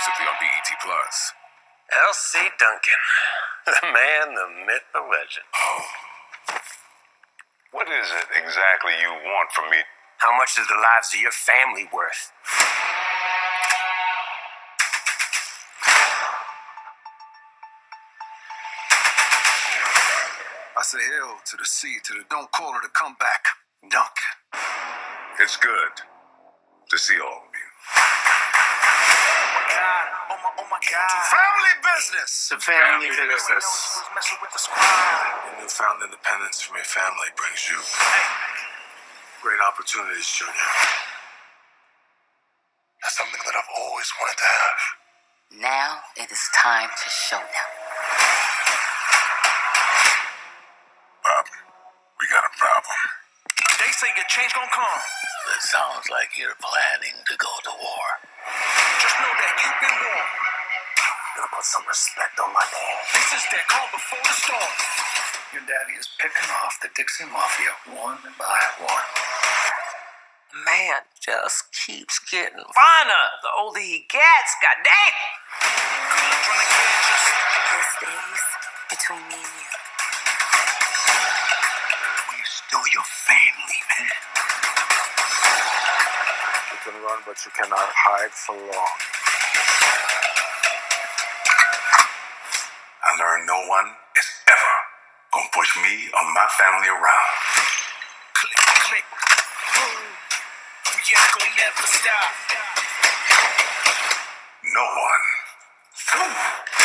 exclusively on BET Plus. L.C. Duncan. The man, the myth, the legend. Oh. What is it exactly you want from me? How much is the lives of your family worth? I say L to the C to the don't call her to come back. Duncan. It's good to see all my, oh my God. Family business. It's a family business. Your newfound independence from your family brings you great opportunities, Junior. That's something that I've always wanted to have. Now it is time to show them. Bob, we got a problem. They say your change gonna come. It sounds like you're planning to go to war. Gonna put some respect on my name. This is their call before the storm. Your daddy is picking off the Dixie Mafia one by one. Man just keeps getting finer the older he gets. Goddamn. This stays between me and you. We're still your family, man. You can run, but you cannot hide for long. No one is ever gonna push me or my family around. Click, click. Boom. We ain't gonna never stop. No one.